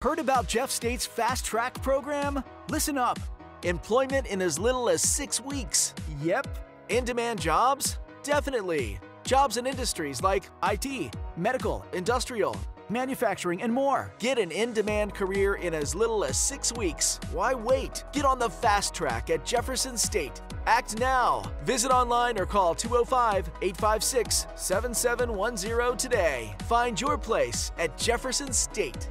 Heard about Jeff State's Fast Track program? Listen up. Employment in as little as six weeks. Yep. In demand jobs? Definitely. Jobs in industries like IT, medical, industrial, manufacturing, and more. Get an in demand career in as little as six weeks. Why wait? Get on the fast track at Jefferson State. Act now. Visit online or call 205 856 7710 today. Find your place at Jefferson State.